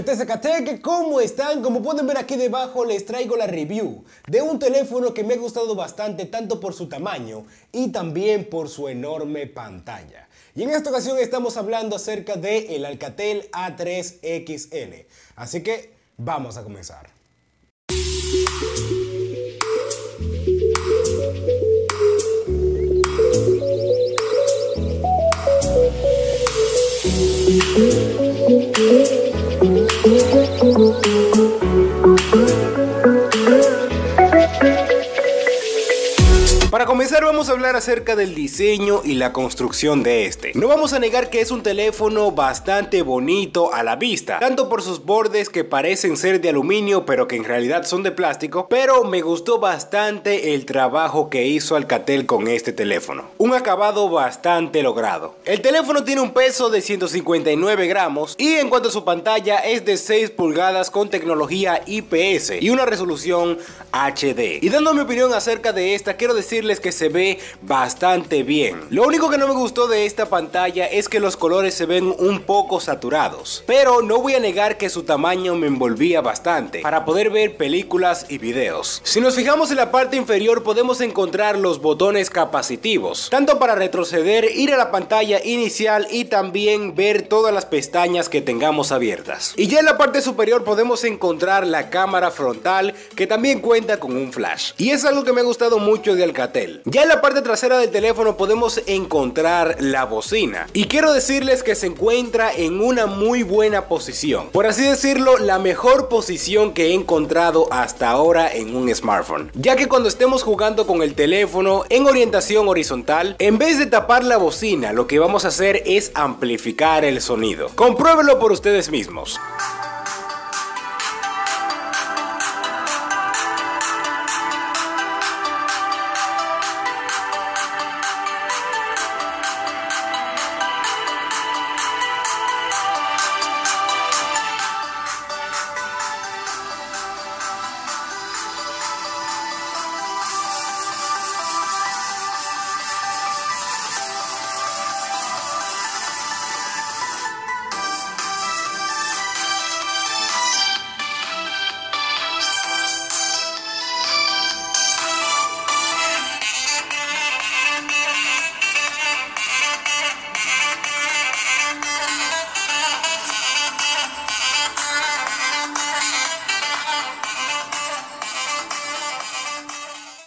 de Tezcatec, ¿cómo están? Como pueden ver aquí debajo les traigo la review de un teléfono que me ha gustado bastante tanto por su tamaño y también por su enorme pantalla. Y en esta ocasión estamos hablando acerca de el Alcatel A3 XL. Así que vamos a comenzar. Comenzar vamos a hablar acerca del diseño y la construcción de este. No vamos a negar que es un teléfono bastante bonito a la vista, tanto por sus bordes que parecen ser de aluminio pero que en realidad son de plástico, pero me gustó bastante el trabajo que hizo Alcatel con este teléfono. Un acabado bastante logrado. El teléfono tiene un peso de 159 gramos y en cuanto a su pantalla es de 6 pulgadas con tecnología IPS y una resolución HD. Y dando mi opinión acerca de esta, quiero decir que se ve bastante bien. Lo único que no me gustó de esta pantalla es que los colores se ven un poco saturados. Pero no voy a negar que su tamaño me envolvía bastante para poder ver películas y videos. Si nos fijamos en la parte inferior podemos encontrar los botones capacitivos. Tanto para retroceder, ir a la pantalla inicial y también ver todas las pestañas que tengamos abiertas. Y ya en la parte superior podemos encontrar la cámara frontal que también cuenta con un flash. Y es algo que me ha gustado mucho de Alcatel ya en la parte trasera del teléfono podemos encontrar la bocina. Y quiero decirles que se encuentra en una muy buena posición. Por así decirlo, la mejor posición que he encontrado hasta ahora en un smartphone. Ya que cuando estemos jugando con el teléfono en orientación horizontal, en vez de tapar la bocina, lo que vamos a hacer es amplificar el sonido. Compruébenlo por ustedes mismos.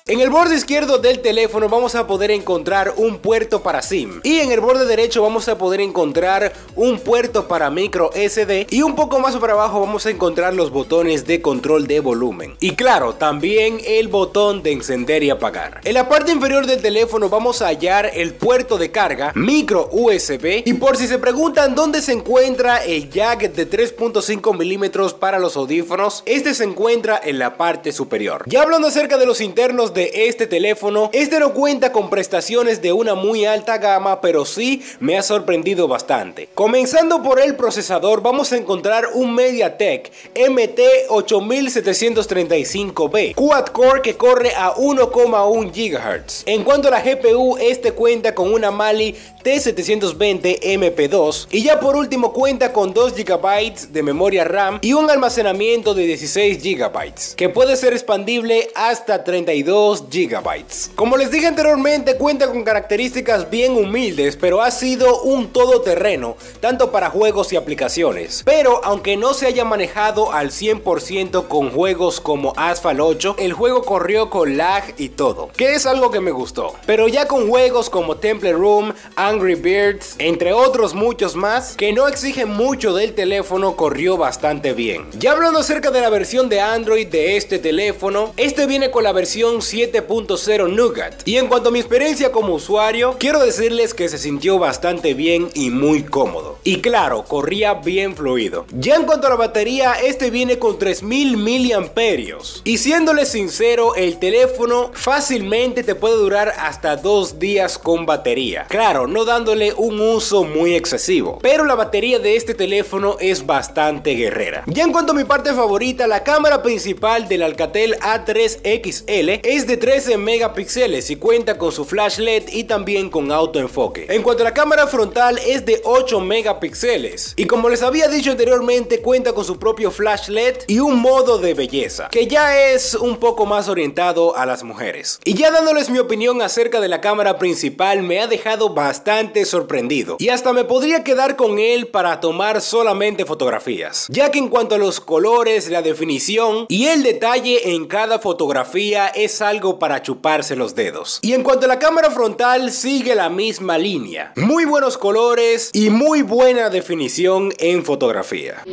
En el borde izquierdo del teléfono vamos a poder encontrar un puerto para SIM y en el borde derecho vamos a poder encontrar un puerto para micro SD y un poco más para abajo vamos a encontrar los botones de control de volumen y claro también el botón de encender y apagar. En la parte inferior del teléfono vamos a hallar el puerto de carga micro USB y por si se preguntan dónde se encuentra el jack de 3.5 milímetros para los audífonos, este se encuentra en la parte superior. Ya hablando acerca de los internos de este teléfono, este no cuenta con prestaciones de una muy alta gama, pero sí me ha sorprendido bastante. Comenzando por el procesador, vamos a encontrar un MediaTek MT8735B, quad core que corre a 1,1 GHz. En cuanto a la GPU, este cuenta con una Mali T720 MP2 y ya por último cuenta con 2 GB de memoria RAM y un almacenamiento de 16 GB, que puede ser expandible hasta 32 GB. Como les dije anteriormente, cuenta con características bien humildes, pero ha sido un todoterreno, tanto para juegos y aplicaciones. Pero aunque no se haya manejado al 100% con juegos como Asphalt 8, el juego corrió con lag y todo, que es algo que me gustó. Pero ya con juegos como Temple Room, Angry Birds, entre otros muchos más, que no exigen mucho del teléfono, corrió bastante bien. Ya hablando acerca de la versión de Android de este teléfono, este viene con la versión 7.0 Nougat. Y en cuanto a mi experiencia como usuario, quiero decirles que se sintió bastante bien y muy cómodo. Y claro, corría bien fluido. Ya en cuanto a la batería, este viene con 3000 miliamperios. Y siéndole sincero, el teléfono fácilmente te puede durar hasta dos días con batería. Claro, no dándole un uso muy excesivo. Pero la batería de este teléfono es bastante guerrera. Ya en cuanto a mi parte favorita, la cámara principal del Alcatel A3 XL es de de 13 megapíxeles y cuenta con su flash LED y también con autoenfoque. En cuanto a la cámara frontal es de 8 megapíxeles y como les había dicho anteriormente cuenta con su propio flash LED y un modo de belleza que ya es un poco más orientado a las mujeres. Y ya dándoles mi opinión acerca de la cámara principal me ha dejado bastante sorprendido y hasta me podría quedar con él para tomar solamente fotografías, ya que en cuanto a los colores, la definición y el detalle en cada fotografía es algo para chuparse los dedos. Y en cuanto a la cámara frontal sigue la misma línea, muy buenos colores y muy buena definición en fotografía.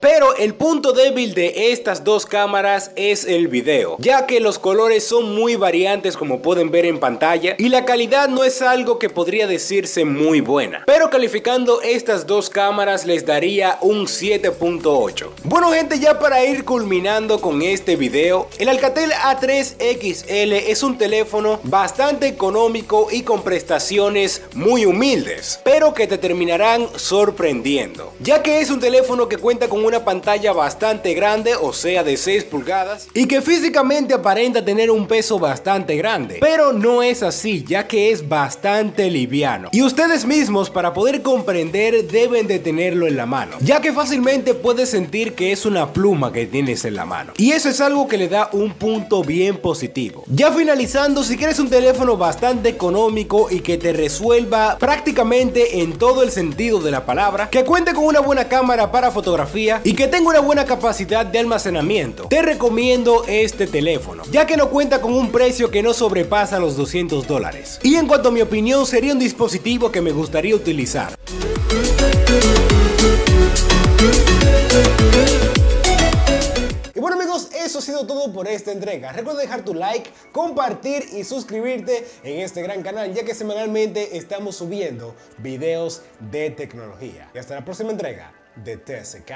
Pero el punto débil de estas dos cámaras es el video, ya que los colores son muy variantes como pueden ver en pantalla y la calidad no es algo que podría decirse muy buena. Pero calificando estas dos cámaras les daría un 7.8. Bueno gente, ya para ir culminando con este video, el Alcatel A3 XL es un teléfono bastante económico y con prestaciones muy humildes, pero que te terminarán sorprendiendo, ya que es un teléfono que cuenta con una pantalla bastante grande, o sea de 6 pulgadas, y que físicamente aparenta tener un peso bastante grande, pero no es así, ya que es bastante liviano. Y ustedes mismos para poder comprender deben de tenerlo en la mano, ya que fácilmente puedes sentir que es una pluma que tienes en la mano. Y eso es algo que le da un punto bien positivo. Ya finalizando, si quieres un teléfono bastante económico y que te resuelva prácticamente en todo el sentido de la palabra, que cuente con una buena cámara para fotografía y que tenga una buena capacidad de almacenamiento, te recomiendo este teléfono, ya que no cuenta con un precio que no sobrepasa los 200 dólares. Y en cuanto a mi opinión, sería un dispositivo que me gustaría utilizar. Y bueno amigos, eso ha sido todo por esta entrega. Recuerda dejar tu like, compartir y suscribirte en este gran canal, ya que semanalmente estamos subiendo videos de tecnología. Y hasta la próxima entrega de TSK